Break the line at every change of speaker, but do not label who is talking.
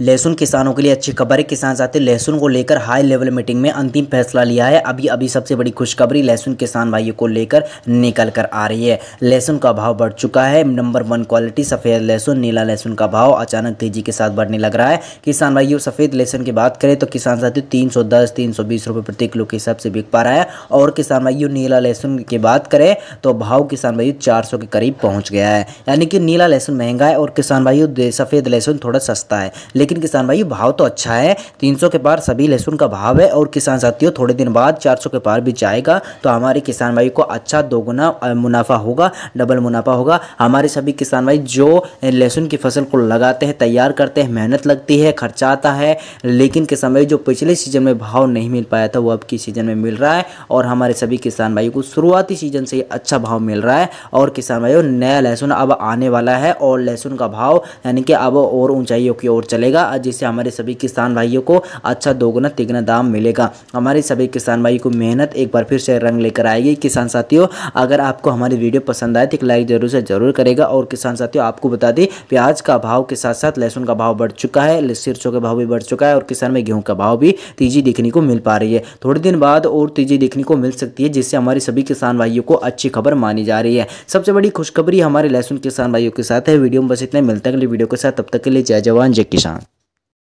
लहसुन किसानों के लिए अच्छी खबर। है किसान साथी, लहसुन को लेकर हाई लेवल मीटिंग में अंतिम फैसला लिया है। अभी अभी सबसे बड़ी खुशखबरी लहसुन किसान भाइयों को लेकर निकल कर आ रही है। लहसुन का भाव बढ़ चुका है। नंबर वन क्वालिटी, सफ़ेद लहसुन, नीला लहसुन का भाव अचानक तेज़ी के साथ बढ़ने लग रहा है। किसान भाइयों, सफ़ेद लहसुन की बात करें तो किसान साथियों तीन सौ दस, तीन सौ बीस रुपये प्रति किलो के हिसाब से बिक पा रहा है। और किसान भाइयों, नीला लहसुन की बात करें तो भाव किसान भाइयों चार सौ के करीब पहुँच गया है। यानी कि नीला लहसुन महँगा है और किसान भाइयों सफ़ेद लहसुन थोड़ा सस्ता है। लेकिन किसान भाई, भाव तो अच्छा है। 300 के पार सभी लहसुन का भाव है और किसान साथियों, थोड़े दिन बाद 400 के पार भी जाएगा तो हमारे किसान भाई को अच्छा दोगुना मुनाफा होगा, डबल मुनाफा होगा। हमारे सभी किसान भाई जो लहसुन की फ़सल को लगाते हैं, तैयार करते हैं, मेहनत लगती है, खर्चा आता है, लेकिन किसान भाई जो पिछले सीज़न में भाव नहीं मिल पाया था, वो अब की सीज़न में मिल रहा है और हमारे सभी किसान भाई को शुरुआती सीज़न से अच्छा भाव मिल रहा है और किसान भाइयों, नया लहसुन अब आने वाला है और लहसुन का भाव, यानी कि अब और ऊंचाइयों की ओर चलेगा। जिससे हमारे सभी किसान भाइयों को अच्छा दोगुना तिगुना दाम मिलेगा। हमारे सभी किसान भाई को मेहनत एक बार फिर से रंग लेकर आएगी। किसान साथियों, अगर आपको हमारी वीडियो पसंद आए तो एक लाइक ज़रूर से ज़रूर करेगा। और किसान साथियों, आपको बता दें, प्याज का भाव के साथ साथ लहसुन का भाव बढ़ चुका है सिरसों का भाव भी बढ़ चुका है और किसान में गेहूँ का भाव भी तेज़ी देखने को मिल पा रही है। थोड़े दिन बाद और तेज़ी देखने को मिल सकती है, जिससे हमारे सभी किसान भाइयों को अच्छी खबर मानी जा रही है। सबसे बड़ी खुशखबरी हमारे लहसुन किसान भाइयों के साथ है। वीडियो में बस इतने मिलते हैं अगले वीडियो के साथ। तब तक के लिए जय जवान, जय किसान।